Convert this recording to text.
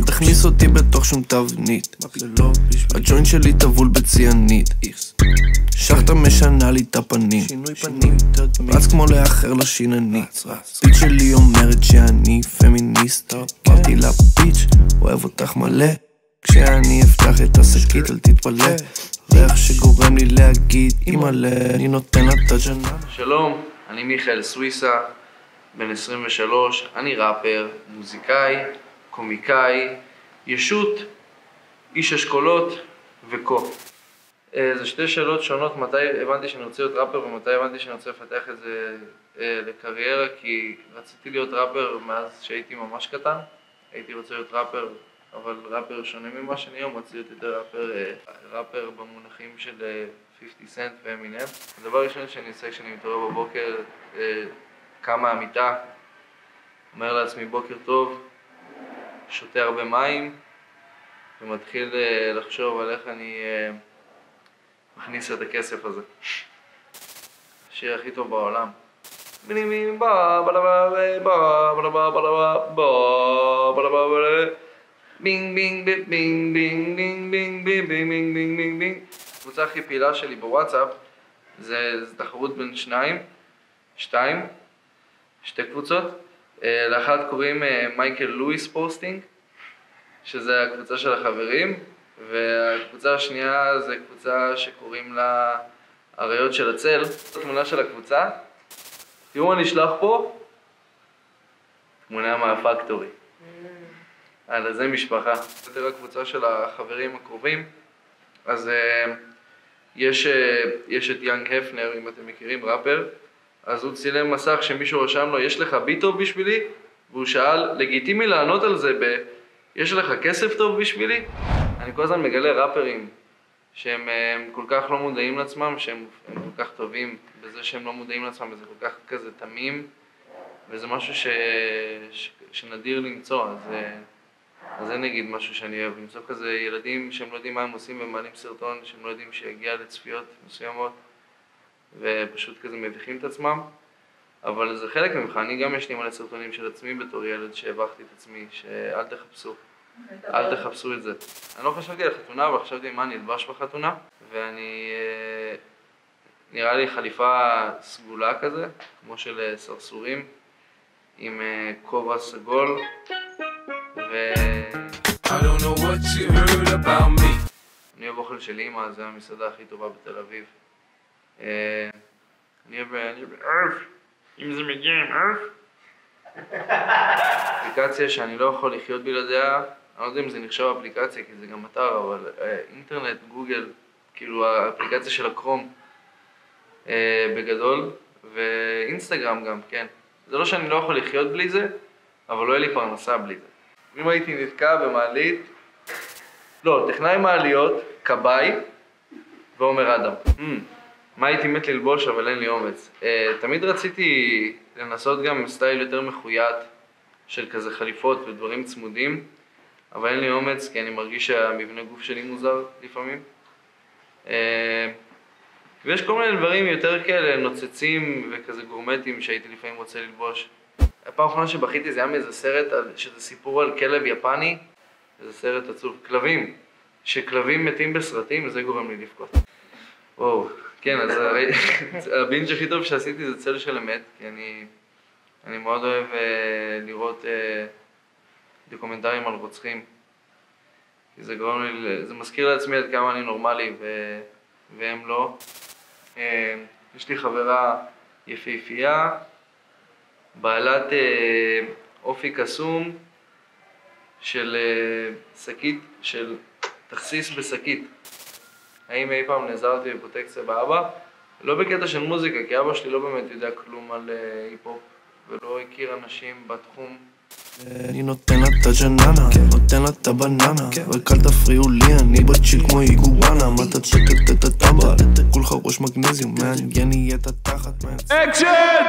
תכניס אותי בתוך שום תבנית. הג'וינט שלי טבול בציאנית. שחטה משנה לי את הפנים. רץ כמו לאחר לשיננית. פיץ' שלי אומרת שאני פמיניסט. אמרתי לה פיץ' אוהב אותך מלא. כשאני אפתח את השקית אל תתפלא. ריח שגורם לי להגיד אימא'לה אני נותן לה את הג'ננה שלום, אני מיכאל סוויסה, בן 23, אני ראפר, מוזיקאי, קומיקאי, ישות, איש אשכולות וכה. אה, זה שתי שאלות שונות, מתי הבנתי שאני רוצה להיות ראפר ומתי הבנתי שאני רוצה לפתח את זה אה, לקריירה, כי רציתי להיות ראפר מאז שהייתי ממש קטן, הייתי רוצה להיות ראפר, אבל ראפר שונה ממה שאני היום, רציתי להיות יותר ראפר, אה, ראפר במונחים של 50 סנט ואמינם. הדבר הראשון שאני עושה כשאני מתעורר בבוקר, קם מהמיטה, אומר לעצמי בוקר טוב, שותה הרבה מים ומתחיל לחשוב על איך אני מכניס את הכסף הזה. השיר הכי טוב בעולם. בינג בינג בינג בינג בינג בינג בינג בינג בינג בינג בינג בינג הקבוצה הכי פעילה שלי בוואטסאפ זה תחרות בין שניים, שתיים, שתי קבוצות. לאחת קוראים מייקל לואיס posting, שזה הקבוצה של החברים, והקבוצה השנייה זה קבוצה שקוראים לה אריות של הצל. זו תמונה של הקבוצה. תראו מה נשלח פה, תמונה מהפקטורי. הלאה, זה משפחה. זה יותר הקבוצה של החברים הקרובים. אז יש, יש את יאנג הפנר, אם אתם מכירים, ראפר. אז הוא צילם מסך שמישהו רשם לו, יש לך ביט טוב בשבילי? והוא שאל, לגיטימי לענות על זה ב... יש לך כסף טוב בשבילי? אני כל הזמן מגלה ראפרים שהם כל כך לא מודעים לעצמם, שהם כל כך טובים בזה שהם לא מודעים לעצמם, וזה כל כך כזה תמים, וזה משהו ש... ש... שנדיר למצוא, אז, אז זה נגיד משהו שאני אוהב, למצוא כזה ילדים שהם לא יודעים מה הם עושים ומעלים סרטון, שהם לא יודעים שיגיע לצפיות מסוימות, ופשוט כזה מביכים את עצמם. אבל זה חלק ממך, אני גם יש לי מלא סרטונים של עצמי בתור ילד שהבכתי את עצמי, שאל תחפשו, אל תחפשו את זה. אני לא חשבתי על חתונה, אבל חשבתי מה אני אלבש בחתונה, ואני, נראה לי חליפה סגולה כזה, כמו של סרסורים, עם כובע סגול, ו... אני אוהב אוכל של אימא, זו המסעדה הכי טובה בתל אביב. אני אוהב, אני אוהב, אם זה מגיע עם אף. אפליקציה שאני לא יכול לחיות בלעדיה, אני לא יודע אם זה נחשב אפליקציה כי זה גם אתר, אבל אינטרנט, גוגל, כאילו האפליקציה של הקרום בגדול, ואינסטגרם גם, כן. זה לא שאני לא יכול לחיות בלי זה, אבל לא יהיה לי פרנסה בלי זה. אם הייתי נתקע במעלית, לא, טכנאי מעליות, כבאי ועומר אדם. מה הייתי מת ללבוש אבל אין לי אומץ. Uh, תמיד רציתי לנסות גם סטייל יותר מחויית של כזה חליפות ודברים צמודים, אבל אין לי אומץ כי אני מרגיש שהמבנה גוף שלי מוזר לפעמים. Uh, ויש כל מיני דברים יותר כאלה נוצצים וכזה גורמטים שהייתי לפעמים רוצה ללבוש. הפעם האחרונה שבכיתי זה היה מאיזה סרט, שזה סיפור על כלב יפני, איזה סרט עצוב. כלבים, שכלבים מתים בסרטים וזה גורם לי לבכות. וואו. כן, אז הבינג' הכי טוב שעשיתי זה צל של אמת, כי אני, אני מאוד אוהב uh, לראות uh, דוקומנטרים על רוצחים. כי זה גורם לי, זה מזכיר לעצמי עד כמה אני נורמלי ו, והם לא. Uh, יש לי חברה יפהפייה, בעלת uh, אופי קסום של שקית, של תכסיס בשקית. האם אי פעם נעזרתי בפרוטקציה באבא? לא בקטע של מוזיקה, כי אבא שלי לא באמת יודע כלום על היפ-הופ, ולא הכיר אנשים בתחום. אני נותן לה את הג'ננה, נותן לה את הבננה, רק אל תפריעו לי, אני בצ'יל כמו איגואנה, מה אתה צוקת את הטבעת, כולך ראש מגנזיום, מעניין יהיה את התחת. אקשן!